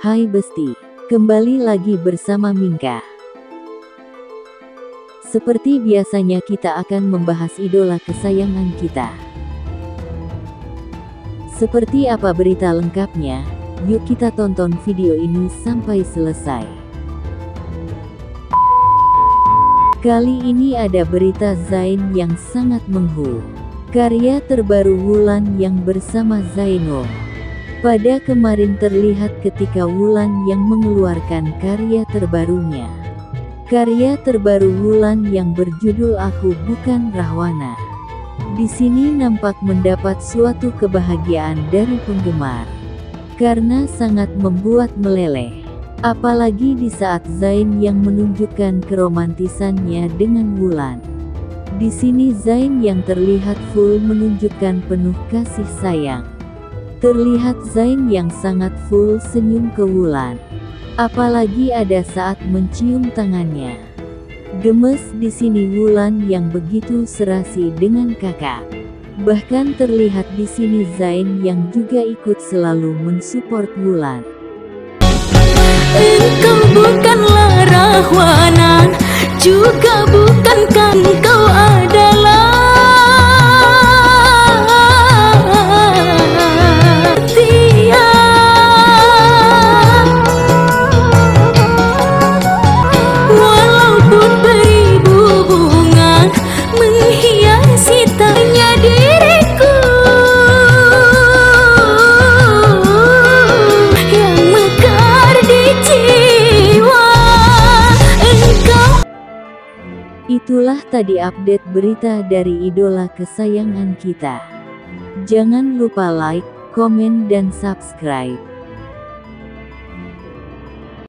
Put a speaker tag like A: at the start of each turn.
A: Hai Besti, kembali lagi bersama Mingka. Seperti biasanya kita akan membahas idola kesayangan kita. Seperti apa berita lengkapnya? Yuk kita tonton video ini sampai selesai. Kali ini ada berita Zain yang sangat menghu. Karya terbaru Wulan yang bersama Zainul. Pada kemarin terlihat ketika Wulan yang mengeluarkan karya terbarunya. Karya terbaru Wulan yang berjudul Aku Bukan Rahwana. Di sini nampak mendapat suatu kebahagiaan dari penggemar. Karena sangat membuat meleleh. Apalagi di saat Zain yang menunjukkan keromantisannya dengan Wulan. Di sini Zain yang terlihat full menunjukkan penuh kasih sayang. Terlihat Zain yang sangat full senyum ke Wulan. Apalagi ada saat mencium tangannya. Gemes di sini Wulan yang begitu serasi dengan kakak. Bahkan terlihat di sini Zain yang juga ikut selalu mensupport Wulan.
B: Engkau bukanlah rahwana, juga bukankah engkau
A: Itulah tadi update berita dari idola kesayangan kita. Jangan lupa like, komen dan subscribe.